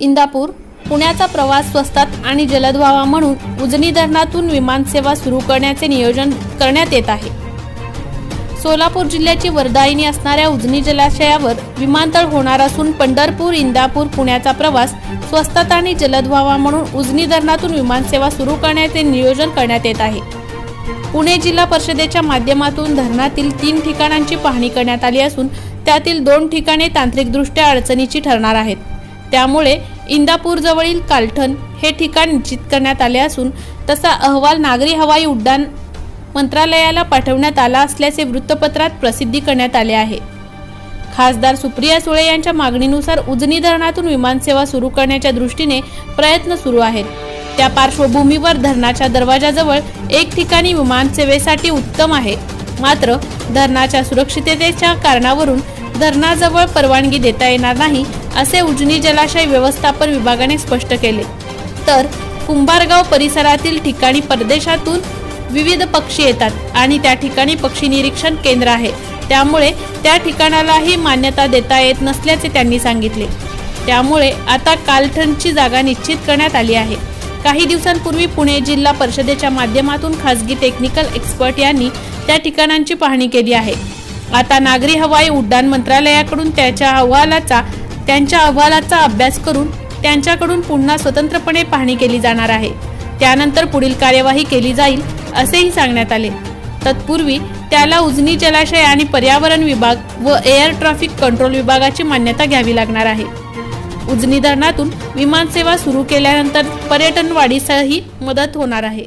इंदापूर पुण्याचा प्रवास स्वस्तात आणि जलद व्हावा म्हणून उजनी धरणातून विमानसेवा सुरू करण्याचे नियोजन करण्यात येत आहे. सोलापूर जिल्ह्याची वरदायिनी असणाऱ्या उजनी जलाशयावर विमानतळ होणार असून पंढरपूर इंदापूर पुण्याचा प्रवास स्वस्तात आणि जलद व्हावा म्हणून उजनी धरणातून विमानसेवा सुरू करण्याचे नियोजन करण्यात येत आहे. पुणे जिल्हा परिषदेच्या माध्यमातून धरणातील तीन ठिकाणांची पाहणी करण्यात आली असून त्यातील दोन ठिकाणे तांत्रिकदृष्ट्या अडचणीची ठरणार आहेत. त्यामुळे इंदापूरजवळील कालठण हे ठिकाण निश्चित करण्यात आले असून तसा अहवाल नागरी हवाई उड्डाण मंत्रालयाला पाठवण्यात आला असल्याचे वृत्तपत्रात प्रसिद्धी करण्यात आले आहे. खासदार सुप्रिया सुळे यांच्या मागणीनुसार उजनी धरणातून विमानसेवा सुरू करण्याच्या दृष्टीने प्रयत्न सुरू आहेत. त्या पार्श्वभूमीवर धरणाच्या दरवाजाजवळ एक ठिकाणी विमानसेवेसाठी उत्तम आहे. मात्र धरणाच्या सुरक्षिततेच्या कारणावरून धरणाजवळ परवानगी देता येणार नाही असे उजनी जलाशय व्यवस्थापन विभागाने स्पष्ट केले. तर कुंभारगाव परिसरातील ठिकाणी परदेशातून विविध पक्षी येतात आणि त्या ठिकाणी पक्षी निरीक्षण केंद्र आहे. त्यामुळे त्या ठिकाणालाही मान्यता देता येत नसल्याचे त्यांनी सांगितले. त्यामुळे आता कालठणची जागा निश्चित करण्यात आली आहे. काही दिवसांपूर्वी पुणे जिल्हा परिषदेच्या माध्यमातून खासगी टेक्निकल एक्सपर्ट यांनी त्या ठिकाणांची पाहणी केली आहे. आता नागरी हवाई उड्डाण मंत्रालयाकडून त्याच्या अहवालाचा त्यांच्या अहवालाचा अभ्यास करून त्यांच्याकडून पुन्हा स्वतंत्रपणे पाहणी केली जाणार आहे. त्यानंतर पुढील कार्यवाही केली जाईल असेही सांगण्यात आले. तत्पूर्वी त्याला उजनी जलाशय आणि पर्यावरण विभाग व एअर ट्रॅफिक कंट्रोल विभागाची मान्यता घ्यावी लागणार आहे. उजनी धरणातून विमानसेवा सुरू केल्यानंतर पर्यटन वाढीसही मदत होणार आहे.